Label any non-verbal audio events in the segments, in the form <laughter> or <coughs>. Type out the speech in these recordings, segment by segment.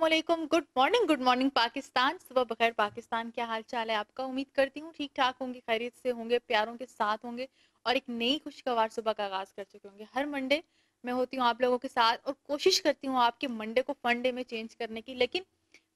वालेकुम good morning good morning Pakistan सुबह बखैर पाकिस्तान क्या हाल चाल है आपका उम्मीद करती हूँ ठीक ठाक होंगे खैरियत से होंगे प्यारों के साथ होंगे और एक नई खुशगवार सुबह का आगाज़ कर चुके होंगे हर मंडे मैं होती हूँ आप लोगों के साथ और कोशिश करती हूँ आपके मंडे को फन डे में चेंज करने की लेकिन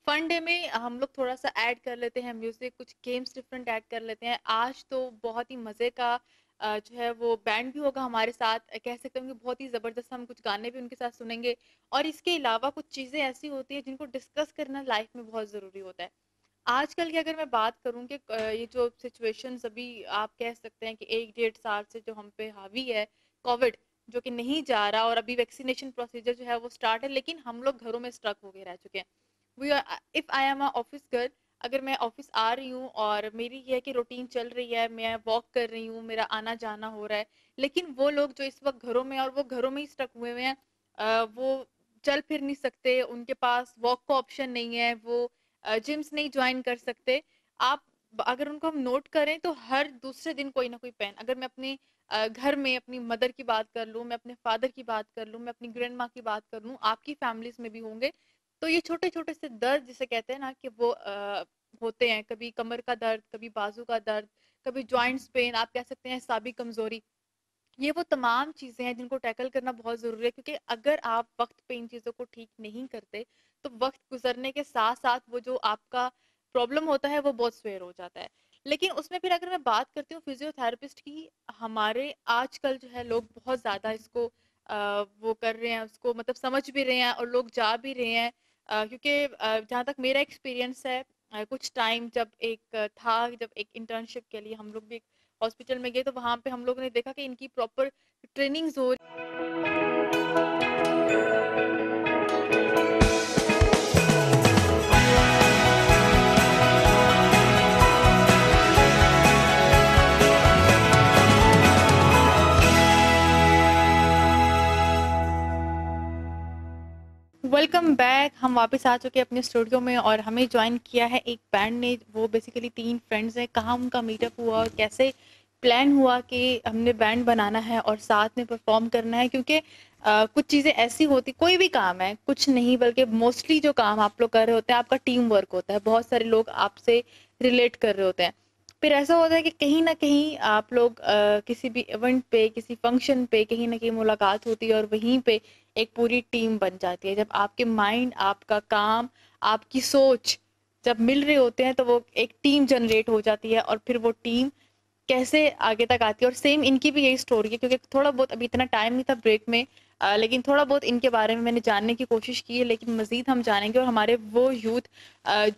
फन डे में हम लोग थोड़ा सा ऐड कर लेते हैं म्यूज़िक कुछ गेम्स डिफरेंट ऐड कर लेते हैं आज तो बहुत ही मज़े का जो है वो बैंड भी होगा हमारे साथ। कह सकते हैं कि बहुत ही ज़बरदस्त हम कुछ गाने भी उनके साथ सुनेंगे। और इसके अलावा कुछ चीज़ें ऐसी होती हैं जिनको डिस्कस करना लाइफ में बहुत ज़रूरी होता है। आजकल की अगर मैं बात करूँ कि ये जो सिचुएशन अभी आप कह सकते हैं कि एक डेढ़ साल से जो हम पे हावी है कोविड जो कि नहीं जा रहा और अभी वैक्सीनेशन प्रोसीजर जो है वो स्टार्ट है, लेकिन हम लोग घरों में स्ट्रक हो गए रह चुके हैं। We are if I am a office girl अगर मैं ऑफ़िस आ रही हूँ और मेरी यह कि रूटीन चल रही है, मैं वॉक कर रही हूँ, मेरा आना जाना हो रहा है, लेकिन वो लोग जो इस वक्त घरों में और वो घरों में ही स्टक हुए हुए हैं वो चल फिर नहीं सकते, उनके पास वॉक का ऑप्शन नहीं है, वो जिम्स नहीं ज्वाइन कर सकते। आप, अगर उनको हम नोट करें तो हर दूसरे दिन कोई ना कोई पेन अगर मैं अपने घर में अपनी मदर की बात कर लूँ, मैं अपने फादर की बात कर लूँ, मैं अपनी ग्रैंड माँ की बात कर लूँ, आपकी फैमिलीज़ में भी होंगे तो ये छोटे छोटे से दर्द जिसे कहते हैं ना कि वो आ, होते हैं कभी कमर का दर्द कभी बाजू का दर्द कभी जॉइंट्स पेन आप कह सकते हैं साबी कमज़ोरी। ये वो तमाम चीज़ें हैं जिनको टैकल करना बहुत ज़रूरी है क्योंकि अगर आप वक्त पे इन चीज़ों को ठीक नहीं करते तो वक्त गुजरने के साथ साथ वो जो आपका प्रॉब्लम होता है वो बहुत स्वेयर हो जाता है। लेकिन उसमें फिर अगर मैं बात करती हूँ फिजियोथेरेपिस्ट की हमारे आजकल जो है लोग बहुत ज़्यादा इसको आ, वो कर रहे हैं उसको मतलब समझ भी रहे हैं और लोग जा भी रहे हैं। क्योंकि जहाँ तक मेरा एक्सपीरियंस है कुछ टाइम जब एक था जब एक इंटर्नशिप के लिए हम लोग भी हॉस्पिटल में गए तो वहाँ पे हम लोगों ने देखा कि इनकी प्रॉपर ट्रेनिंग्स हो वेलकम बैक हम वापस आ चुके हैं अपने स्टूडियो में और हमें ज्वाइन किया है एक बैंड ने। वो बेसिकली तीन फ्रेंड्स हैं। कहाँ उनका मीटअप हुआ और कैसे प्लान हुआ कि हमने बैंड बनाना है और साथ में परफॉर्म करना है? क्योंकि कुछ चीज़ें ऐसी होती, कोई भी काम है, कुछ नहीं, बल्कि मोस्टली जो काम आप लोग कर रहे होते हैं, आपका टीम वर्क होता है। बहुत सारे लोग आपसे रिलेट कर रहे होते हैं। फिर ऐसा होता है कि कहीं ना कहीं आप लोग किसी भी इवेंट पे, किसी फ़ंक्शन पे कहीं ना कहीं मुलाकात होती है और वहीं पे एक पूरी टीम बन जाती है। जब आपके माइंड आपका काम आपकी सोच जब मिल रहे होते हैं तो वो एक टीम जनरेट हो जाती है और फिर वो टीम कैसे आगे तक आती है। और सेम इनकी भी यही स्टोरी है क्योंकि थोड़ा बहुत अभी इतना टाइम नहीं था ब्रेक में आ, लेकिन थोड़ा बहुत इनके बारे में मैंने जानने की कोशिश की है लेकिन मज़ीद हम जानेंगे। और हमारे वो यूथ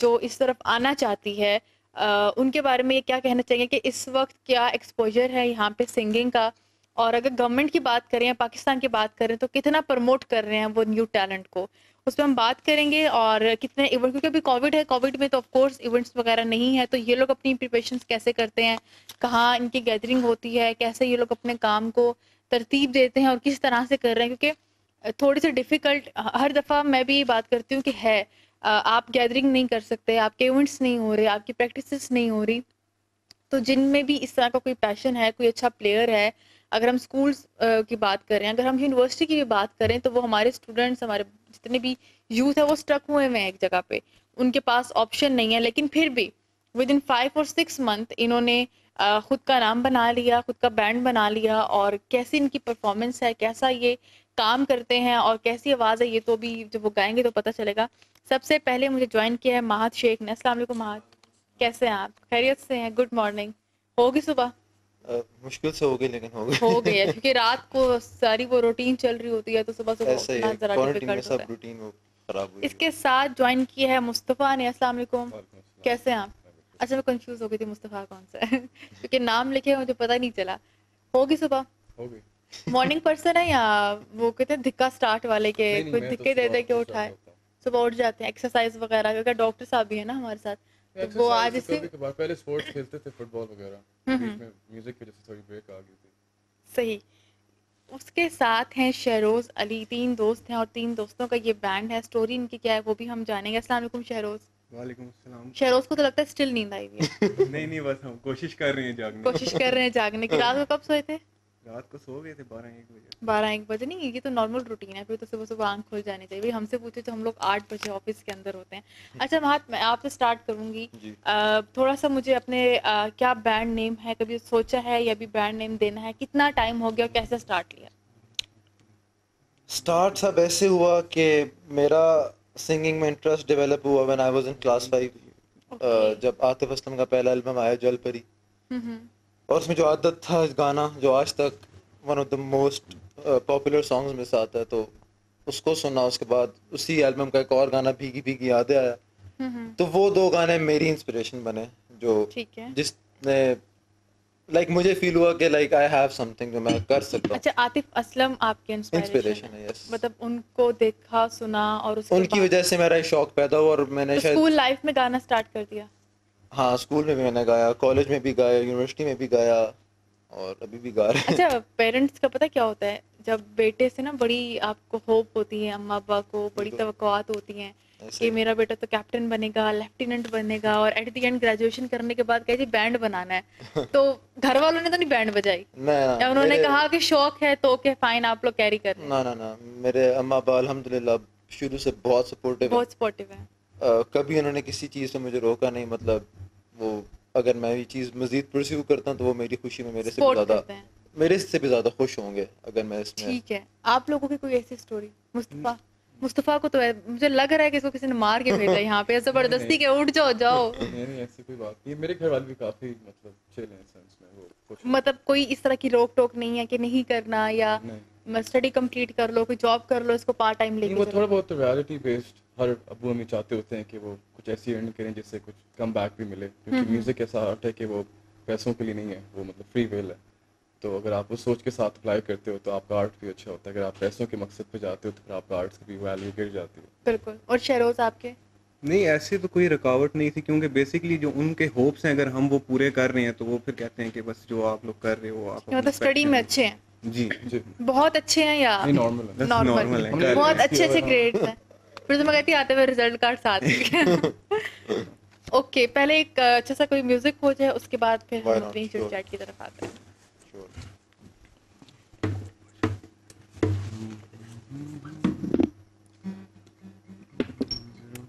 जो इस तरफ़ आना चाहती है आ, उनके बारे में ये क्या कहना चाहिए कि इस वक्त क्या एक्सपोजर है यहाँ पे सिंगिंग का? और अगर गवर्नमेंट की बात करें या पाकिस्तान की बात करें तो कितना प्रमोट कर रहे हैं वो न्यू टैलेंट को? उस पर हम बात करेंगे और कितने इवेंट क्योंकि अभी कोविड है कोविड में तो ऑफ़ कोर्स इवेंट्स वगैरह नहीं है तो ये लोग अपनी प्रिपरेशन कैसे करते हैं? कहाँ इनकी गैदरिंग होती है? कैसे ये लोग अपने काम को तरतीब देते हैं और किस तरह से कर रहे हैं? क्योंकि थोड़ी सी डिफ़िकल्ट हर दफ़ा मैं भी बात करती हूँ कि है आप गैदरिंग नहीं कर सकते, आपके इवेंट्स नहीं हो रहे, आपकी प्रैक्टिस नहीं हो रही। तो जिनमें भी इस तरह का कोई पैशन है, कोई अच्छा प्लेयर है अगर हम स्कूल्स की बात करें अगर हम यूनिवर्सिटी की भी बात करें तो वो हमारे स्टूडेंट्स हमारे जितने भी यूथ है, वो स्ट्रक हुए हुए हैं एक जगह पे। उनके पास ऑप्शन नहीं है, लेकिन फिर भी विद इन फाइव और सिक्स मंथ इन्होंने खुद का नाम बना लिया, खुद का बैंड बना लिया, और कैसी इनकी परफॉर्मेंस है, कैसा ये काम करते हैं, और कैसी आवाज़ है, ये तो भी जब वो गाएँगे तो पता चलेगा। सबसे पहले मुझे ज्वाइन किया है महात शेख ने असल महात कैसे हैं आप? खैरियत से हैं? गुड मॉर्निंग होगी सुबह? मुश्किल से हो गई लेकिन हो गई। हो गई है क्योंकि रात को सारी वो रूटीन चल रही होती है तो सुबह सुबह उठना जरा डिफ़िकल्ट होता है। रूटीन वो खराब हुई इसके साथ ज्वाइन किया है मुस्तफ़ा ने अस्सलाम वालेकुम। कैसे हैं आप? अच्छा मैं कंफ्यूज हो गई थी मुस्तफ़ा कौन सा है? <laughs> क्योंकि नाम लिखे हैं मुझे पता नहीं चला। होगी सुबह? हो गई। मॉर्निंग पर्सन है या वो कहते हैं धिक्का स्टार्ट वाले के कोई तो धिक्के दे दे के उठाए। सुबह उठ जाते हैं एक्सरसाइज वगैरह क्योंकि डॉक्टर साहब भी है ना हमारे साथ। तो वो आज इसे पहले स्पोर्ट्स खेलते थे फुटबॉल वगैरह। बीच। में म्यूज़िक की वजह से थोड़ी ब्रेक आ गई थी। सही। उसके साथ हैं शहरोज अली तीन दोस्त हैं और तीन दोस्तों का ये बैंड है स्टोरी इनकी क्या है वो भी हम जानेंगे। अस्सलाम वालेकुम शहरोज। वालेकुम अस्सलाम शहरोज को तो लगता है स्टिल नींद आई हुई है। <laughs> नहीं नहीं बस हम कोशिश कर रहे हैं जागने कोशिश कर रहे हैं जागने की। रात को कब सोए थे? रात को सो गए थे बारह एक बजे। बारह एक बजे नहीं ये तो नॉर्मल रूटीन है फिर तो सुबह सुबह आँख खुल जानी चाहिए। भाई हमसे पूछे तो हम लोग आठ बजे ऑफ़िस के अंदर होते हैं। अच्छा महात मैं आपसे स्टार्ट करूँगी। जी। थोड़ा सा मुझे अपने अ, क्या बैंड नेम है कभी सोचा है या अभी बैंड नेम देना है? कितना टाइम हो गया और कैसे स्टार्ट लिया? स्टार्ट सब ऐसे हुआ कि मेरा सिंगिंग में इंटरेस्ट डेवलप हुआ when I was in class five जब आतिफ असलम का पहला एल्बम आया जलपरी। हम्म, हम्म, और उसमें जो आदत था गाना जो आज तक one of the most popular songs में से आता है तो उसको सुना उसके बाद उसी एल्बम का एक और गाना भीगी भीगी यादें आया। तो वो दो गाने मेरी इंस्पिरेशन बने जो जिसने लाइक मुझे फील हुआ कि लाइक आई हैव समथिंग जो मैं कर सकता हूँ। अच्छा आतिफ असलम आपके इंस्पिरेशन इंस्पिरेशन है यस मतलब उनको देखा सुना और उसके उनकी वजह से मेरा शौक पैदा हुआ और मैंने तो शायद स्कूल लाइफ में गाना स्टार्ट कर दिया। हाँ स्कूल में भी मैंने गाया कॉलेज में भी गाया यूनिवर्सिटी में भी गाया और अभी भी गा रहे हैं। अच्छा पेरेंट्स का पता क्या होता है? जब बेटे से ना बड़ी आपको होप होती है अम्मा अब्बा को बड़ी। तवक्कुआत होती हैं कि मेरा बेटा तो कैप्टन बनेगा लेफ्टिनेंट बनेगा और एट द एंड ग्रेजुएशन करने के बाद कहे जी बैंड बनाना है। <laughs> तो घर वालों ने तो नहीं बैंड बजाई? या उन्होंने कहा कि शौक है तो ओके फाइन आप लोग कैरी कर ना ना ना मेरे अम्मा अब्बा अल्हम्दुलिल्लाह शुरू से बहुत सपोर्टिव बहुत सपोर्टिव है। कभी उन्होंने किसी चीज़ से मुझे रोका नहीं मतलब वो अगर मैं ये चीज़ मजीद परस्यू करता हूँ तो वो मेरी खुशी में मेरे से भी ज़्यादा मेरे से भी ज़्यादा खुश होंगे अगर मैं इसमें ठीक है। आप लोगों की कोई ऐसी स्टोरी मुस्तफ़ा? मुस्तफ़ा को तो है मुझे लग रहा है कि इसको किसी ने मार के भेजा है यहाँ पे। <laughs> ज़बरदस्ती के उठ जाओ जाओ। <laughs> नहीं नहीं ऐसी कोई बात नहीं। मेरे घर वाले भी काफ़ी मतलब चिल हैं सेंस में वो कुछ मतलब कोई इस तरह की रोक टोक नहीं है कि नहीं करना या स्टडी कंप्लीट कर लो कोई जॉब कर लो इसको पार्ट टाइम लेके वो थोड़ा बहुत रियलिटी बेस्ड हर अबू अम्मी चाहते होते हैं कि वो कुछ ऐसी अर्न करें जिससे कुछ कम बैक भी मिले। क्योंकि म्यूज़िक ऐसा आर्ट है कि वो पैसों के लिए नहीं है वो मतलब फ्री विल है। तो अगर आप उस सोच के साथ अप्लाई करते हो तो आपका आर्ट भी अच्छा होता है। अगर आप पैसों के मकसद पे जाते हो तो फिर आपका आर्ट्स की भी वैल्यू गिर जाती है। बिल्कुल। और शहरोज आपके? नहीं ऐसी तो कोई रुकावट नहीं थी क्योंकि बेसिकली जो उनके होप्स हैं अगर हम वो पूरे कर रहे हैं तो वो फिर कहते हैं कि बस जो आप लोग कर रहे हो आप मतलब स्टडी में अच्छे हैं। जी। जी। बहुत अच्छे हैं या नॉर्मल नॉर्मल है, बहुत अच्छे अच्छे ग्रेड्स हैं। फिर तो मैं कहती आते हुए रिज़ल्ट कार्ड साथ ओके <laughs> पहले एक अच्छा सा कोई म्यूज़िक हो जाए उसके बाद फिर Why हम अपनी Sure. चैट की तरफ़ आते हैं। Sure.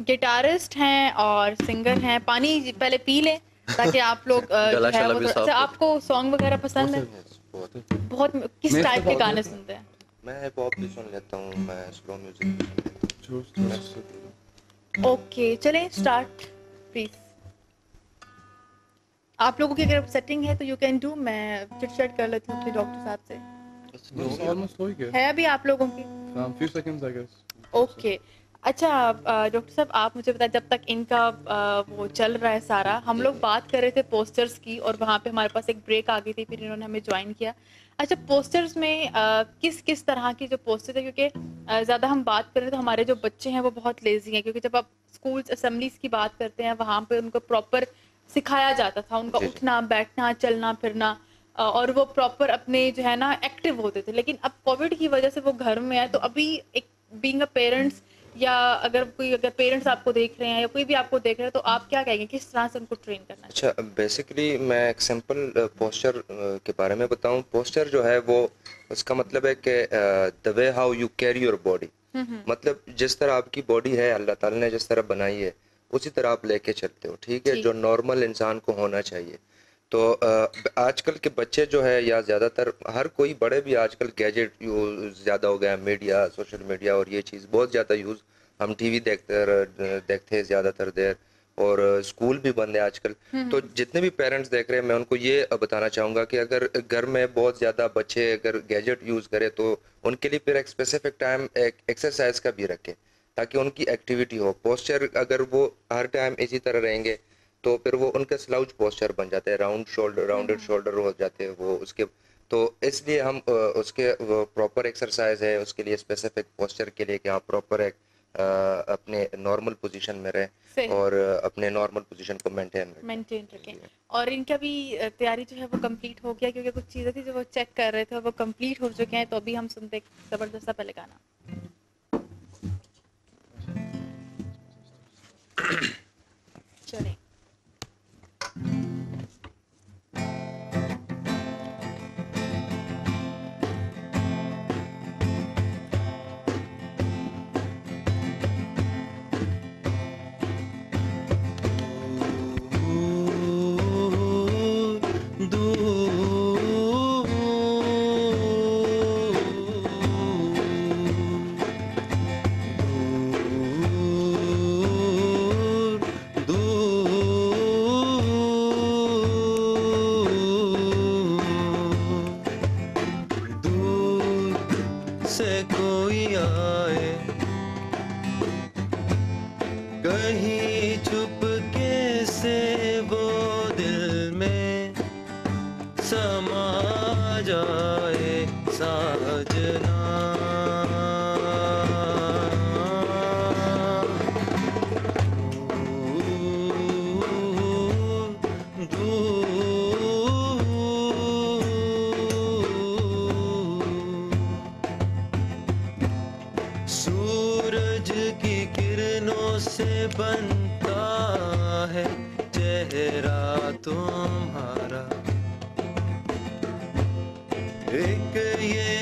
गिटारिस्ट हैं और सिंगर हैं। पानी पहले पी लें ताकि आप लोग <laughs> है भी अच्छा आपको सॉन्ग वगैरह पसंद है? बहुत किस टाइप तो के गाने सुनते हैं? मैं हॉप भी सुन लेता हूँ मैं स्लो म्यूज़िक ओके चले स्टार्ट प्लीज़ आप लोगों की अगर सेटिंग है तो यू कैन डू मैं चिट चैट कर लेती हूँ अपने डॉक्टर साहब से। ऑलमोस्ट हो गया। है अभी आप लोगों की? Few seconds I guess okay अच्छा डॉक्टर साहब आप मुझे बताएँ जब तक इनका वो चल रहा है सारा हम लोग बात कर रहे थे पोस्टर्स की और वहाँ पे हमारे पास एक ब्रेक आ गई थी फिर इन्होंने हमें ज्वाइन किया अच्छा पोस्टर्स में अ, किस किस तरह के जो पोस्टर्स है क्योंकि ज़्यादा हम बात करें तो हमारे जो बच्चे हैं वो बहुत लेजी हैं क्योंकि जब आप स्कूल्स असेंबलीज की बात करते हैं वहाँ पर उनको प्रॉपर सिखाया जाता था उनका। उठना बैठना चलना फिरना और वो प्रॉपर अपने जो है ना एक्टिव होते थे लेकिन अब कोविड की वजह से वो घर में है तो अभी एक बींग अ पेरेंट्स या अगर कोई अगर पेरेंट्स आपको देख रहे हैं या कोई भी आपको देख रहा है तो आप क्या कहेंगे? किस तरह से उनको ट्रेन करना चाहिए अच्छा बेसिकली मैं एक सिंपल पोस्चर के बारे में बताऊँ। पोस्चर जो है वो उसका मतलब है कि the way how you carry your body मतलब जिस तरह आपकी बॉडी है अल्लाह ताला ने जिस तरह बनाई है उसी तरह आप लेके चलते हो ठीक है? जो। नॉर्मल इंसान को होना चाहिए। तो आजकल के बच्चे जो है या ज़्यादातर हर कोई बड़े भी आजकल गैजेट यूज़ ज़्यादा हो गया है मीडिया सोशल मीडिया और ये चीज़ बहुत ज़्यादा यूज़ हम टीवी देखते देखते हैं ज़्यादातर देर और स्कूल भी बंद है आजकल। तो जितने भी पेरेंट्स देख रहे हैं मैं उनको ये बताना चाहूँगा कि अगर घर में बहुत ज़्यादा बच्चे अगर गैजेट यूज़ करें तो उनके लिए फिर एक स्पेसिफिक टाइम एक एक्सरसाइज का भी रखें ताकि उनकी एक्टिविटी हो। पोस्चर अगर वो हर टाइम इसी तरह रहेंगे तो फिर वो उनके स्लाउज पोस्चर बन जाते हैं राउंड शोल्डर राउंडेड शोल्डर हो जाते हैं वो उसके तो इसलिए हम उसके प्रॉपर एक्सरसाइज है उसके लिए स्पेसिफिक पोस्चर के लिए कि आप प्रॉपर एक अ, अपने नॉर्मल पोजीशन में। रहें और अपने नॉर्मल पोजीशन को मेंटेन मेंटेन रखें। और इनका भी तैयारी जो है वो कंप्लीट हो गया क्योंकि कुछ चीज़ें थी जो वो चेक कर रहे थे वो कंप्लीट हो चुके हैं तो अभी हम सुनते ज़बरदस्त सा पहले गाना। <coughs> चलें। Mm-hmm. से को तुम्हारा। एक यही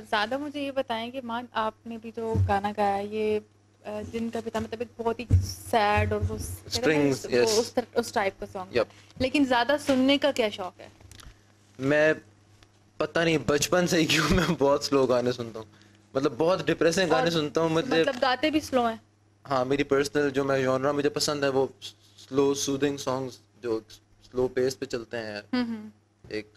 ज़्यादा मुझे ये बताएँ कि मान आपने भी जो गाना गाया ये जिनका पिता मतलब एक बहुत ही सैड और वो कहते हैं वो yes. उस तर- उस टाइप का सॉन्ग Yup. लेकिन ज़्यादा सुनने का क्या शौक है? मैं पता नहीं बचपन से ही क्यों मैं बहुत स्लो गाने सुनता हूँ। मतलब बहुत डिप्रेसिंग गाने सुनता हूँ मतलब मतलब गाते भी स्लो हैं? हाँ मेरी पर्सनल जो मैं जॉनरा मुझे पसंद है वो स्लो सूदिंग सॉन्ग्स जो स्लो पेस पे चलते हैं। हम्म हम्म। एक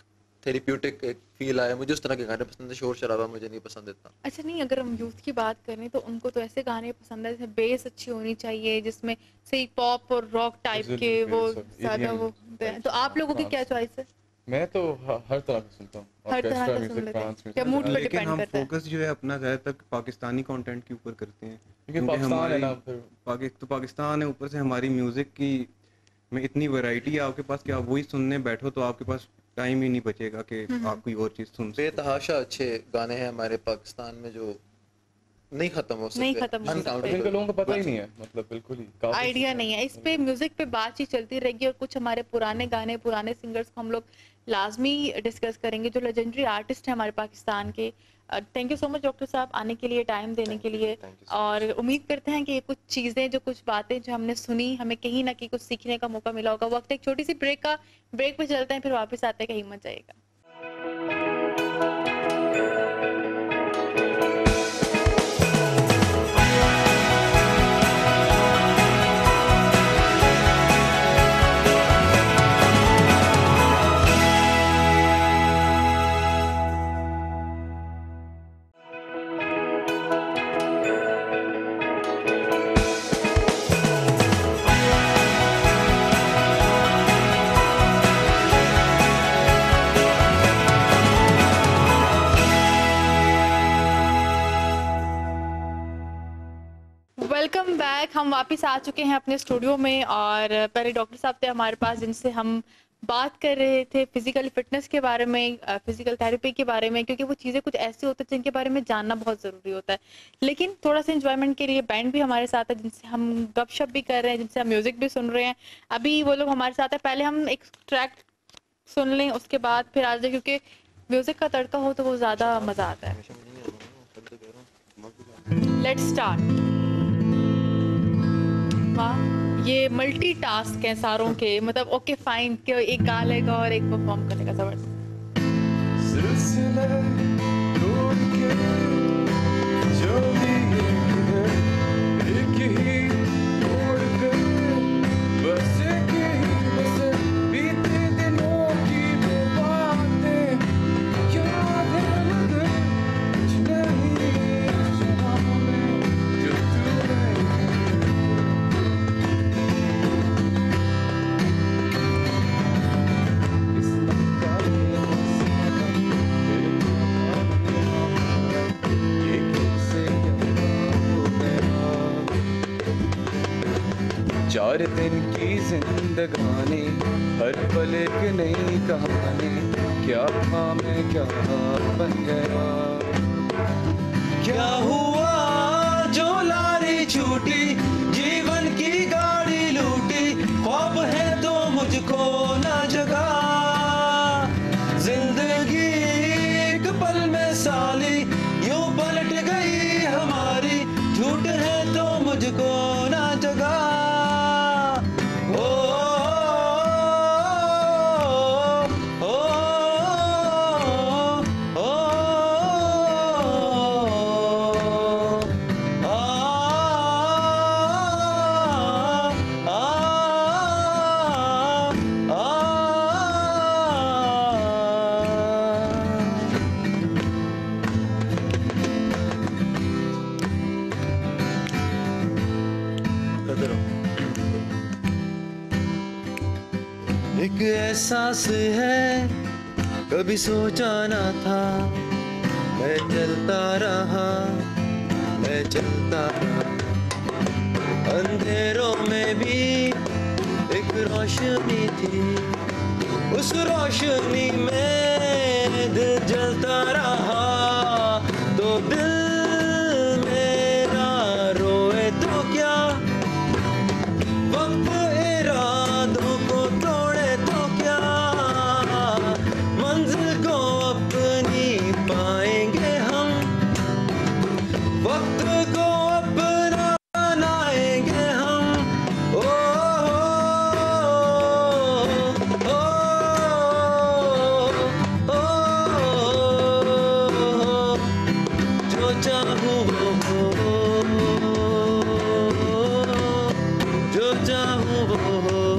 थेरेप्यूटिक एक फील आया। मुझे उस तरह के गाने पसंद है शोर शराबा मुझे नहीं पसंद इतना। अच्छा नहीं अगर हम यूथ की बात करें तो उनको तो ऐसे गाने पसंद है जिसमें बेस अच्छी होनी चाहिए जिसमें से पॉप और रॉक टाइप के वो ज़्यादा वो हैं। तो आप लोगों की क्या चॉइस है? मैं तो हर तरह का सुनता हूँ। हर तरह का सुन music, लेते हैं। क्या मूड पे लेकिन डिपेंड हम करता है? फोकस जो है अपना ज़्यादातर पाकिस्तानी कंटेंट के ऊपर करते हैं। क्योंकि पाकिस्तान है ना फिर तो पाकिस्तान है ऊपर से हमारी म्यूज़िक की में इतनी वैरायटी है आपके पास कि आप वही सुनने बैठो तो आपके पास टाइम ही नहीं बचेगा कि आप कोई और चीज़ सुन बेतहाशा अच्छे गाने हैं हमारे पाकिस्तान में जो नहीं खत्म हो सकते। नहीं खत्म हो लोगों को पता ही नहीं है मतलब बिल्कुल ही आइडिया नहीं है। हैं। इस पे म्यूज़िक पे बात ही चलती रहेगी और कुछ हमारे पुराने गाने पुराने सिंगर्स को हम लोग लाजमी डिस्कस करेंगे। जो लेजेंडरी आर्टिस्ट है हमारे पाकिस्तान के thank you so much doctor साहब आने के लिए टाइम देने के लिए। so और उम्मीद करते हैं कि ये कुछ चीज़ें जो कुछ बातें जो हमने सुनी हमें कहीं ना कहीं कुछ सीखने का मौका मिला होगा। वक्त एक छोटी सी ब्रेक का ब्रेक पे चलते हैं फिर वापस आते हैं कहीं मत जाइएगा। वापस आ चुके हैं अपने स्टूडियो में और पहले डॉक्टर साहब थे हमारे पास जिनसे हम बात कर रहे थे फ़िज़िकल फिटनेस के बारे में फ़िज़िकल थेरेपी के बारे में क्योंकि वो चीज़ें कुछ ऐसी होती हैं जिनके बारे में जानना बहुत ज़रूरी होता है। लेकिन थोड़ा सा इंजॉयमेंट के लिए बैंड भी हमारे साथ है जिनसे हम गपशप भी कर रहे हैं जिनसे हम म्यूज़िक भी सुन रहे हैं। अभी वो लोग हमारे साथ है पहले हम एक ट्रैक सुन लें उसके बाद फिर आ जाए क्योंकि म्यूज़िक का तड़का हो तो वो ज़्यादा मज़ा आता है। लेट्स स्टार्ट वाह ये मल्टी टास्क है सारों के। मतलब ओके फाइन के एक गा लेगा और एक परफॉर्म करेगा ज़बरदस्त चार दिन की जिंदगानी, हर पल एक नई कहानी, क्या था मैं, क्या बन गया। क्या हुआ जो लारी छूटी एहसास है। कभी सोचा ना था, मैं चलता रहा, मैं चलता रहा। अंधेरों में भी एक रोशनी थी, उस रोशनी में जो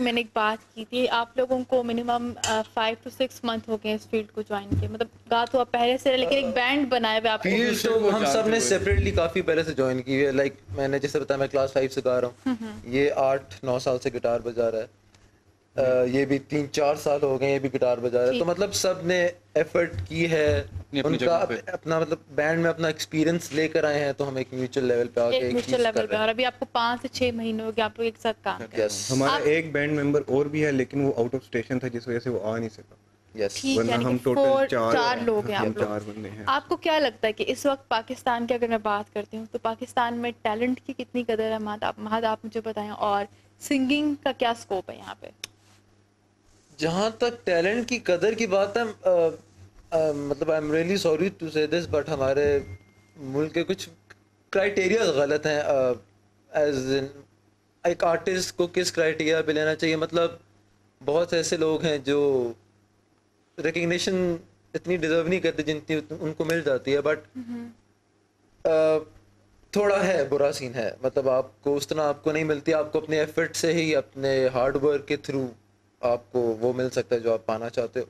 में मैंने एक बात की थी आप लोगों को minimum five to six month हो गए इस फ़ील्ड को ज्वाइन किए। मतलब गा तो आप पहले से लेकिन एक बैंड बनाए हुए आप फ़ील्ड तो हम सबने सेपरेटली काफ़ी पहले से ज्वाइन की है। लाइक मैंने जैसे बताया मैं क्लास फाइव से गा रहा हूँ। ये आठ नौ साल से गिटार बजा रहा है। ये भी तीन चार साल हो गए ये भी गिटार बजा रहा है। तो मतलब सबने एफर्ट की है उनका। अपना मतलब बैंड में अपना एक्सपीरियंस लेकर आए हैं तो हम एक म्यूचुअल लेवल पे आके एक एक म्यूचुअल लेवल पे और अभी आपको पाँच से छह महीने हो गए आप लोग एक साथ काम कर रहे यस हमारा आप- एक बैंड मेंबर और भी है लेकिन वो आउट ऑफ़ स्टेशन था जिस वजह से वो आ नहीं सका। यस वरना हम टोटल चार चार लोग हैं आप चार बंदे हैं। आपको क्या लगता है कि इस वक्त पाकिस्तान की अगर मैं बात करती हूँ तो पाकिस्तान में टैलेंट की कितनी कदर है? महद आप महद आप मुझे बताएँ और सिंगिंग का क्या स्कोप है यहाँ पे? जहाँ तक टैलेंट की कदर की बात है मतलब I am really sorry to say this but हमारे मुल्क के कुछ क्राइटेरिया गलत हैं एज इन एक आर्टिस्ट को किस क्राइटेरिया पे लेना चाहिए? मतलब बहुत ऐसे लोग हैं जो रिकग्निशन इतनी डिजर्व नहीं करते जितनी उनको मिल जाती है बट थोड़ा है बुरा सीन है। मतलब आपको उस तरह आपको नहीं मिलती आपको अपने एफर्ट से ही अपने हार्डवर्क के थ्रू आपको वो मिल सकता है जो आप पाना चाहते हो।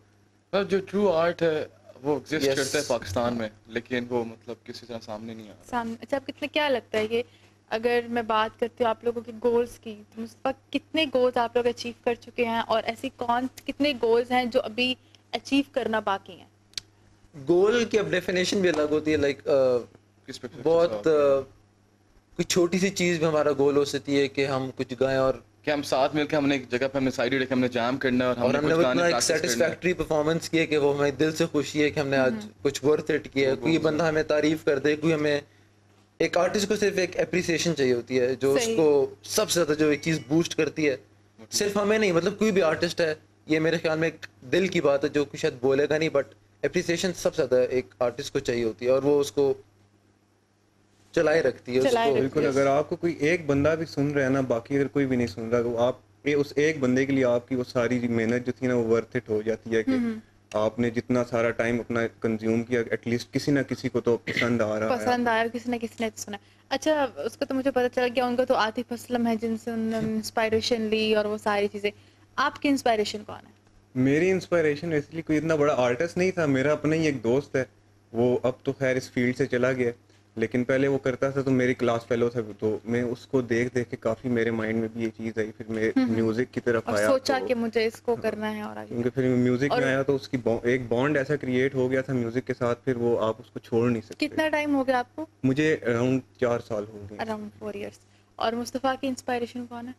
पर जो ट्रू आर्ट है वो एग्जिस्ट Yes. करता है पाकिस्तान में लेकिन वो मतलब किसी तरह सामने नहीं आ रहा सामने अच्छा आप कितने क्या लगता है कि अगर मैं बात करती हूँ आप लोगों के गोल्स की तो उस वक्त कितने गोल्स आप लोग अचीव कर चुके हैं और ऐसी कौन कितने गोल्स हैं जो अभी अचीव करना बाकी हैं? गोल की अब डेफिनेशन भी अलग होती है लाइक किस पे बहुत अ, कुछ छोटी सी चीज़ भी हमारा गोल हो सकती है कि हम कुछ गाएँ और कि हम साथ मिलकर हमने एक जगह पे हमने साइड हमने जैम करना और और हमने हमने कुछ गाने एक सेटिस्फैक्ट्री परफॉर्मेंस किया कि वो हमें दिल से खुशी है कि हमने आज कुछ वर्थ इट किया है कोई बंदा हमें तारीफ़ कर दे कोई हमें एक आर्टिस्ट को सिर्फ़ एक अप्रिसिएशन चाहिए होती है जो उसको सबसे ज़्यादा जो एक चीज़ बूस्ट करती है। सिर्फ़ हमें नहीं मतलब कोई भी आर्टिस्ट है ये मेरे ख्याल में एक दिल की बात है जो कुछ शायद बोलेगा नहीं बट अप्रिसिएशन सबसे ज़्यादा एक आर्टिस्ट को चाहिए होती है और वो उसको चलाए रखती है चलाए उसको। बिल्कुल अगर आपको कोई एक बंदा भी सुन रहा है ना बाकी अगर कोई भी नहीं सुन रहा तो आप ये उस एक बंदे के लिए आपकी वो सारी मेहनत जो थी ना वो वर्थ इट हो जाती है कि आपने जितना सारा टाइम अपना कंज्यूम किया एटलीस्ट किसी ना किसी को तो पसंद आ रहा पसंद आया किसी ना किसी ने तो सुना अच्छा उसको तो मुझे पता चल गया उनका तो आतिफ असलम है जिनसे उन्होंने इंस्पायरेशन ली और वो सारी चीज़ें। आपकी इंस्पायरेशन कौन है? मेरी इंस्पायरेशन इसलिए कोई इतना बड़ा आर्टिस्ट नहीं था मेरा अपना ही एक दोस्त है। वो अब तो खैर इस फ़ील्ड से चला गया लेकिन पहले वो करता था तो मेरी क्लास फेलो था तो मैं उसको देख देख के काफ़ी मेरे माइंड में भी ये चीज़ आई फिर मैं म्यूज़िक की तरफ़ और आया सोचा तो- कि मुझे इसको करना है और आगे। क्योंकि फिर म्यूज़िक और- में आया तो उसकी एक बॉन्ड ऐसा क्रिएट हो गया था म्यूज़िक के साथ फिर वो आप उसको छोड़ नहीं सकते। कितना टाइम हो गया आपको? मुझे अराउंड चार साल हो गए। अराउंड फोर ईयर्स और मुस्तफ़ा की इंस्पायरेशन कौन है?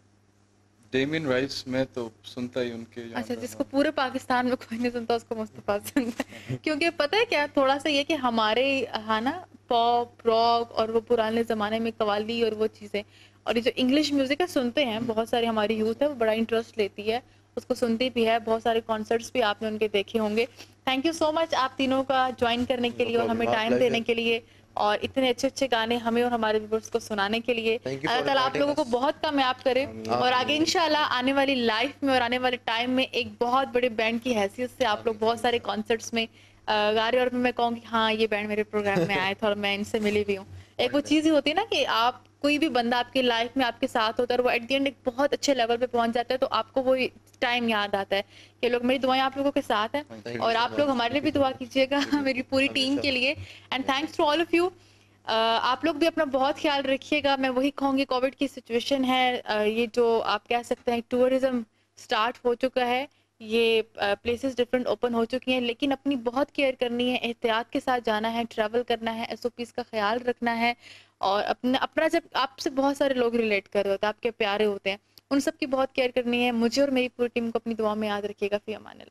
डेमियन राइस मैं तो सुनता ही उनके अच्छा जिसको पूरे पाकिस्तान में कोई नहीं सुनता उसको मुस्तफ़ा सुनता है। क्योंकि पता है क्या थोड़ा सा ये कि हमारे हाँ ना पॉप रॉक और वो पुराने ज़माने में कवाली और वो चीज़ें और ये जो इंग्लिश म्यूज़िक है सुनते हैं। बहुत सारी हमारी यूथ है वो बड़ा इंटरेस्ट लेती है उसको सुनती भी है। बहुत सारे कॉन्सर्ट्स भी आपने उनके देखे होंगे। थैंक यू सो मच आप तीनों का ज्वाइन करने के लिए और हमें टाइम देने के लिए। और इतने अच्छे अच्छे गाने हमें और हमारे व्यूवर्स को सुनाने के लिए। अल्लाह ताला आप लोगों को बहुत कामयाब करे और आगे इंशाल्लाह आने वाली लाइफ में और आने वाले टाइम में एक बहुत बड़े बैंड की हैसियत से आप लोग बहुत सारे कॉन्सर्ट्स में गा रहे और मैं कहूँगी हाँ ये बैंड मेरे प्रोग्राम में आए थे और मैं इनसे मिली भी हूँ। एक वो चीज़ ही होती है ना कि आप कोई भी बंदा आपकी लाइफ में आपके साथ होता है और वो एट दी एंड एक बहुत अच्छे लेवल पे पहुँच जाता है तो आपको वो टाइम याद आता है कि लोग मेरी दुआएँ आप लोगों के साथ हैं और आप लोग हमारे लिए भी दुआ कीजिएगा मेरी पूरी टीम के लिए। And thanks to all of you आप लोग भी अपना बहुत ख्याल रखिएगा। मैं वही कहूँगी कोविड की सिचुएशन है। Uh, ये जो आप कह सकते हैं टूरिज़्म स्टार्ट हो चुका है। ये प्लेसेस डिफरेंट ओपन हो चुकी हैं। लेकिन अपनी बहुत केयर करनी है। एहतियात के साथ जाना है ट्रैवल करना है एस का ख्याल रखना है। और अपना अपना जब आपसे बहुत सारे लोग रिलेट कर रहे होते हैं, आपके प्यारे होते हैं, उन सबकी बहुत केयर करनी है। मुझे और मेरी पूरी टीम को अपनी दुआ में याद रखिएगा फ़ी अमान